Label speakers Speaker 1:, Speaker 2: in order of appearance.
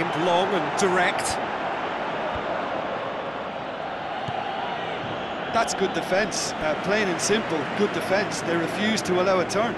Speaker 1: aimed long and direct.
Speaker 2: That's good defence, uh, plain and simple, good defence. They refuse to allow a turn.